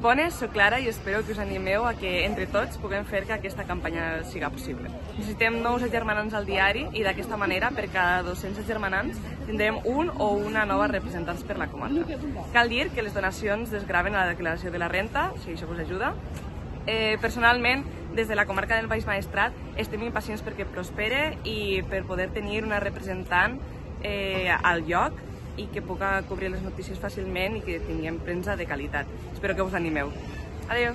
Bones, sóc Clara i espero que us animeu a que entre tots puguem fer que aquesta campanya siga possible. Necessitem nous agermanants al diari i d'aquesta manera per cada 200 agermanants tindrem un o una nova representants per la comarca. Cal dir que les donacions desgraven a la declaració de la renta, si això us ajuda. Eh, personalment, des de la comarca del Baix Maestrat estem impacients perquè prospere i per poder tenir una representant eh, al lloc i que puga cobrir les notícies fàcilment i que tinguem premsa de qualitat. Espero que us animeu. Adéu!